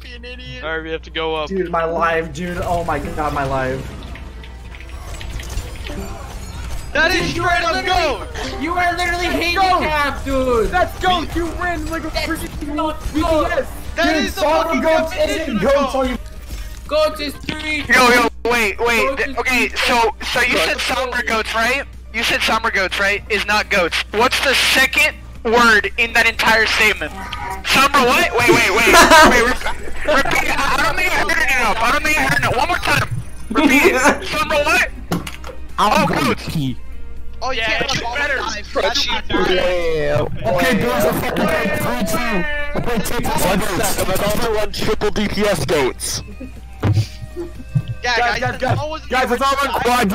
Don't be an idiot. Alright, we have to go up. Dude, my live, dude. Oh my god, my live. That is straight up goat! You are literally handicapped, dude. That's goat. You win like a freaking BTS. That Dude, is the Summer fucking goats definition isn't goats. goat. You? Goats is three. Yo, yo, wait, wait. Goats th- is okay, so so you said Goats. summer goats, right? You said summer goats, right? Is not goats. What's the second word in that entire statement? Summer what? Wait, wait, wait. wait, re- repeat it. I don't think I heard it enough. I don't think I heard it. One more time. Repeat it. Summer what? Oh, goats. Oh, you Yeah, can't you get better. Okay, girls are fucking three, two. Okay, take this one goats. And another one triple DPS goats. Yeah, Guys, guys, guys, guys, always- all run quad